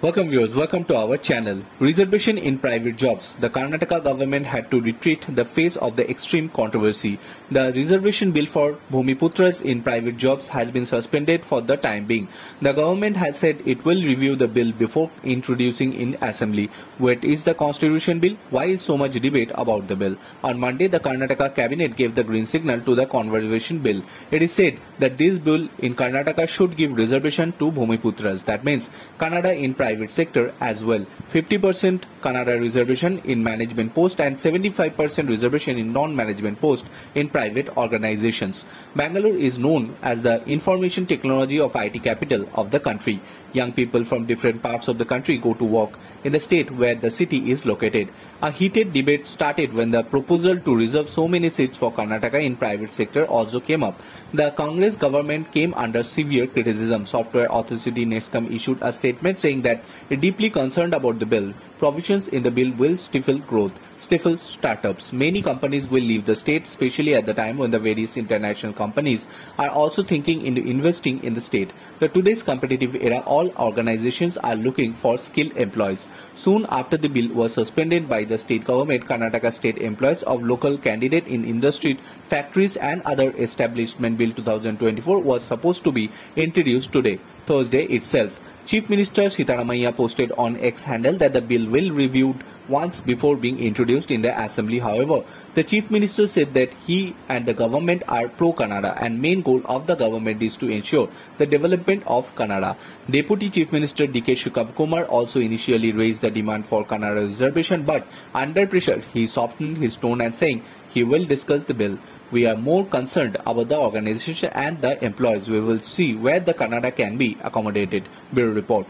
Welcome viewers, welcome to our channel. Reservation in private jobs. The Karnataka government had to retreat the face of the extreme controversy. The reservation bill for Bhumiputras in private jobs has been suspended for the time being. The government has said it will review the bill before introducing in assembly. What is the constitution bill? Why is so much debate about the bill? On Monday, the Karnataka cabinet gave the green signal to the conservation bill. It is said that this bill in Karnataka should give reservation to Bhumiputras. That means Kannada in private private sector as well. 50% Kannada reservation in management post and 75% reservation in non-management post in private organizations. Bangalore is known as the information technology of IT capital of the country. Young people from different parts of the country go to work in the state where the city is located. A heated debate started when the proposal to reserve so many seats for Karnataka in private sector also came up. The Congress government came under severe criticism. Software Authority NASSCOM issued a statement saying that deeply concerned about the bill. Provisions in the bill will stifle growth, stifle startups. Many companies will leave the state, especially at the time when the various international companies are also thinking into investing in the state. The today's competitive era, all organizations are looking for skilled employees. Soon after the bill was suspended by the state government, Karnataka state employees of local candidate in industry, factories and other establishment bill 2024 was supposed to be introduced today, Thursday itself. Chief Minister Siddaramaiah posted on X handle that the bill will be reviewed once before being introduced in the assembly. However, the Chief Minister said that he and the government are pro-Kannada and main goal of the government is to ensure the development of Kannada. Deputy Chief Minister D.K. Kumar also initially raised the demand for Kannada reservation but under pressure he softened his tone and saying he will discuss the bill. We are more concerned about the organization and the employees. We will see where the Kannada can be accommodated. Bureau Report.